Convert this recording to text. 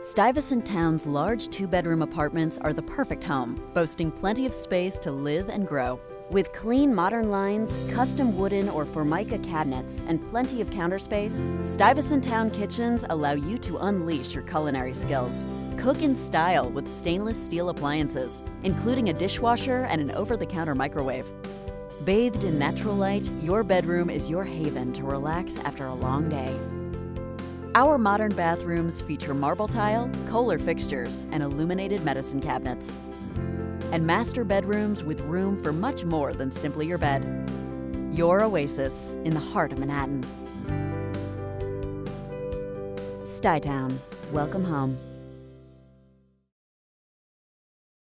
Stuyvesant Town's large two bedroom apartments are the perfect home, boasting plenty of space to live and grow. With clean modern lines, custom wooden or formica cabinets, and plenty of counter space, Stuyvesant Town kitchens allow you to unleash your culinary skills. Cook in style with stainless steel appliances, including a dishwasher and an over the counter microwave. Bathed in natural light, your bedroom is your haven to relax after a long day. Our modern bathrooms feature marble tile, Kohler fixtures, and illuminated medicine cabinets. And master bedrooms with room for much more than simply your bed. Your oasis in the heart of Manhattan. Stuytown, welcome home.